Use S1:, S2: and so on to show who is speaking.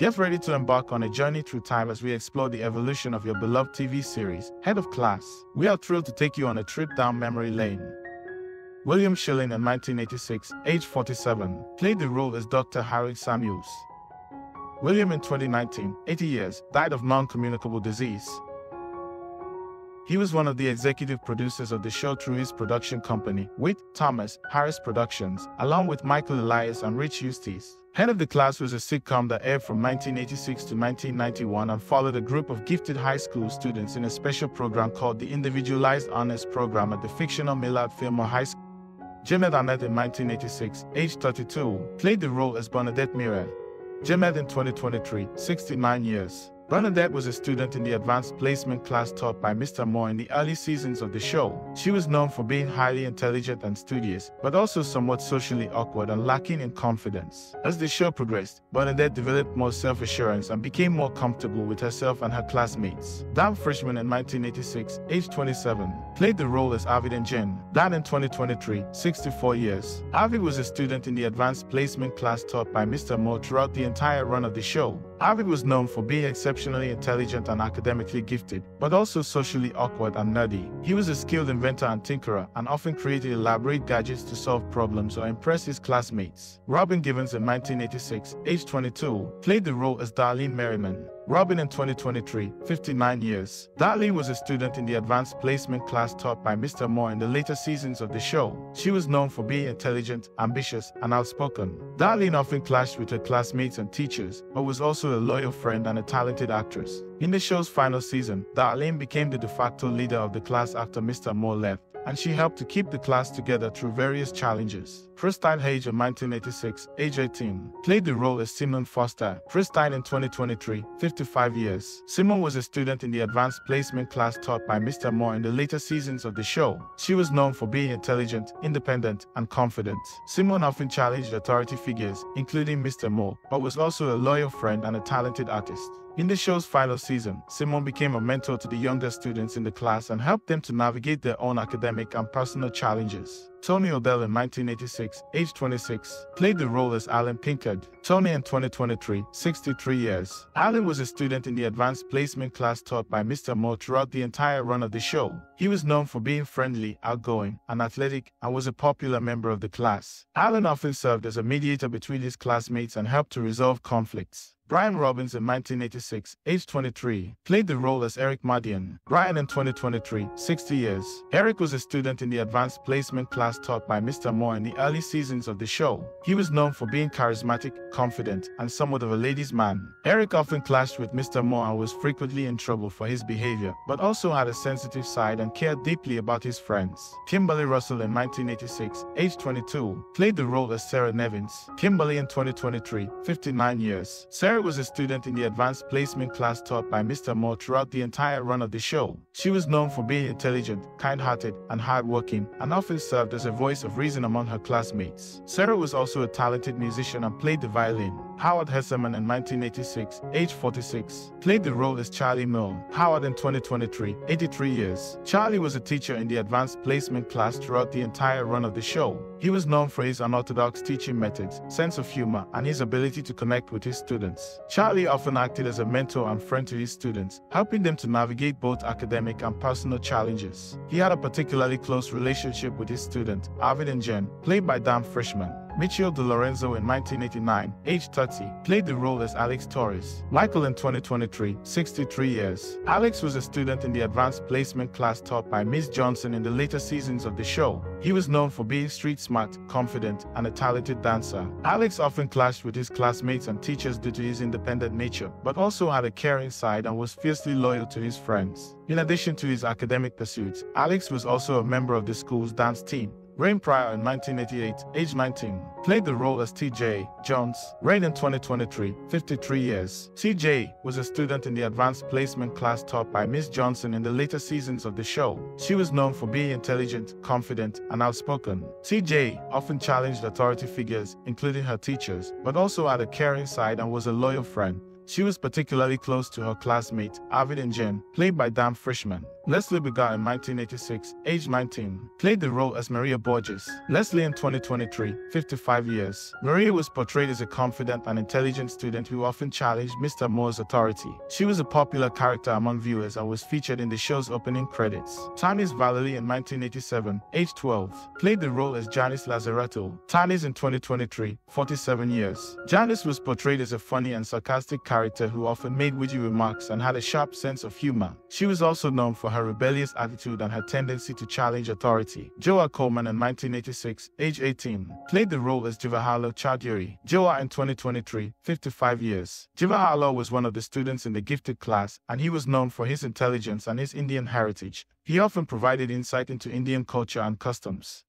S1: Get ready to embark on a journey through time as we explore the evolution of your beloved TV series, Head of Class. We are thrilled to take you on a trip down memory lane. William Schallert in 1986, age 47, played the role as Dr. Harry Samuels. William in 2019, 80 years, died of non-communicable disease. He was one of the executive producers of the show through his production company, Witt Thomas Harris Productions, along with Michael Elias and Rich Eustis. Head of the Class was a sitcom that aired from 1986 to 1991 and followed a group of gifted high school students in a special program called the Individualized Honors Program at the fictional Millard Fillmore High School. Jeannetta Arnette in 1986, age 32, played the role as Bernadette Meara. Jemmett in 2023, 69 years. Bernadette was a student in the advanced placement class taught by Mr. Moore in the early seasons of the show. She was known for being highly intelligent and studious, but also somewhat socially awkward and lacking in confidence. As the show progressed, Bernadette developed more self-assurance and became more comfortable with herself and her classmates. Dan Frischman in 1986, age 27, played the role as Arvid Engen. Dan in 2023, 64 years. Arvid was a student in the advanced placement class taught by Mr. Moore throughout the entire run of the show. Arvid was known for being exceptionally intelligent and academically gifted, but also socially awkward and nerdy. He was a skilled inventor and tinkerer and often created elaborate gadgets to solve problems or impress his classmates. Robin Givens in 1986, age 22, played the role as Darlene Merriman. Robin in 2023, 59 years. Darlene was a student in the advanced placement class taught by Mr. Moore in the later seasons of the show. She was known for being intelligent, ambitious, and outspoken. Darlene often clashed with her classmates and teachers, but was also a loyal friend and a talented actress. In the show's final season, Darlene became the de facto leader of the class after Mr. Moore left and she helped to keep the class together through various challenges. Khrystyne Haje in 1986, age 18, played the role as Simon Foster. Christine in 2023, 55 years. Simon was a student in the advanced placement class taught by Mr. Moore in the later seasons of the show. She was known for being intelligent, independent, and confident. Simon often challenged authority figures, including Mr. Moore, but was also a loyal friend and a talented artist. In the show's final season, Simon became a mentor to the younger students in the class and helped them to navigate their own academic and personal challenges. Tony O'Dell in 1986, age 26, played the role as Alan Pinkard. Tony in 2023, 63 years. Alan was a student in the advanced placement class taught by Mr. Moore throughout the entire run of the show. He was known for being friendly, outgoing, and athletic, and was a popular member of the class. Alan often served as a mediator between his classmates and helped to resolve conflicts. Brian Robbins in 1986, age 23, played the role as Eric Mardian. Brian in 2023, 60 years. Eric was a student in the advanced placement class taught by Mr. Moore in the early seasons of the show. He was known for being charismatic, confident, and somewhat of a ladies' man. Eric often clashed with Mr. Moore and was frequently in trouble for his behavior, but also had a sensitive side and cared deeply about his friends. Kimberly Russell in 1986, age 22, played the role as Sarah Nevins. Kimberly in 2023, 59 years. Sarah was a student in the advanced placement class taught by Mr. Moore throughout the entire run of the show. She was known for being intelligent, kind-hearted, and hardworking, and often served as a voice of reason among her classmates. Sarah was also a talented musician and played the violin. Howard Hesseman in 1986, age 46, played the role as Charlie Milne. Howard in 2023, 83 years. Charlie was a teacher in the advanced placement class throughout the entire run of the show. He was known for his unorthodox teaching methods, sense of humor, and his ability to connect with his students. Charlie often acted as a mentor and friend to his students, helping them to navigate both academic and personal challenges. He had a particularly close relationship with his student, Arvid Engen, played by Dan Frischman. Michael DeLorenzo in 1989, age 30, played the role as Alex Torres. Michael in 2023, 63 years. Alex was a student in the advanced placement class taught by Miss Johnson in the later seasons of the show. He was known for being street smart, confident, and a talented dancer. Alex often clashed with his classmates and teachers due to his independent nature, but also had a caring side and was fiercely loyal to his friends. In addition to his academic pursuits, Alex was also a member of the school's dance team. Rain Pryor in 1988, age 19, played the role as TJ Jones. Rain in 2023, 53 years. TJ was a student in the advanced placement class taught by Miss Johnson in the later seasons of the show. She was known for being intelligent, confident, and outspoken. TJ often challenged authority figures, including her teachers, but also had a caring side and was a loyal friend. She was particularly close to her classmate, Arvid Engen, played by Dan Frischman. Leslie Bega in 1986, age 19, played the role as Maria Borges. Leslie in 2023, 55 years. Maria was portrayed as a confident and intelligent student who often challenged Mr. Moore's authority. She was a popular character among viewers and was featured in the show's opening credits. Tannis Vallely in 1987, age 12, played the role as Janice Lazarotto. Tannis in 2023, 47 years. Janice was portrayed as a funny and sarcastic character who often made witty remarks and had a sharp sense of humor. She was also known for her rebellious attitude and her tendency to challenge authority. Joa Coleman in 1986, age 18, played the role as Jivahalo Chowdhury. Joa in 2023, 55 years. Jivahalo was one of the students in the gifted class and he was known for his intelligence and his Indian heritage. He often provided insight into Indian culture and customs.